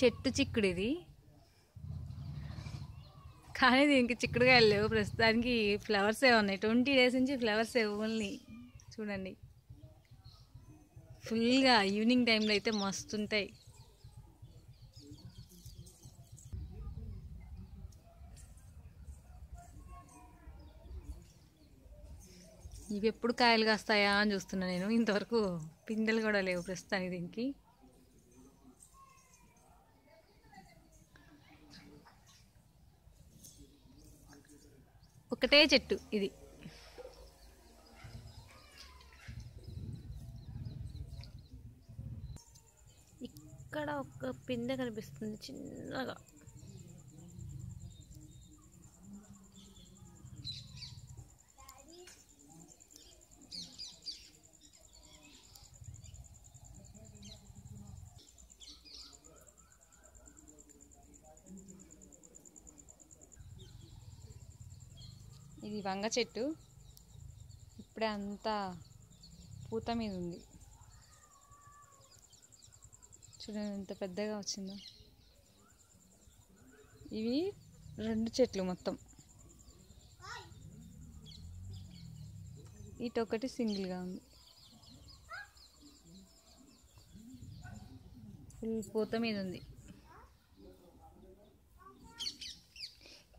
చెట్టు చిక్కుడు ఇది కానీ దీనికి చిక్కుడుకాయలు లేవు ప్రస్తుతానికి. ఫ్లవర్స్ ఉన్నాయి? ట్వంటీ డేస్ నుంచి ఫ్లవర్స్ ఓన్లీ. చూడండి. ఫుల్గా ఈవినింగ్ టైంలో అయితే మస్తు ఉంటాయి ఇవి ఎప్పుడు కాయలు కాస్తాయా అని చూస్తున్నా నేను. ఇంతవరకు పిందెలు కూడా లేవు ప్రస్తుతానికి దీనికి. ఒకటే చెట్టు ఇది. ఇక్కడ ఒక పిందె కనిపిస్తుంది చిన్నగా. ఇది వంగ చెట్టు. ఇప్పుడే అంతా పూత మీద ఉంది. చూడండి ఎంత పెద్దగా వచ్చిందో. ఇవి రెండు చెట్లు మొత్తం. ఇటు ఒకటి సింగిల్గా ఉంది. ఫుల్ పూత మీద ఉంది.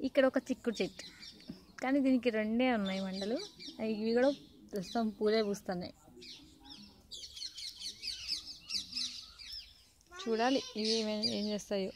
ఇక్కడ ఒక చిక్కుడు చెట్టు. కానీ దీనికి రెండే ఉన్నాయి మండలు. అవి ఇవి కూడా ప్రస్తుతం పూలే పూస్తున్నాయి. చూడాలి ఇవి ఏం చేస్తాయో.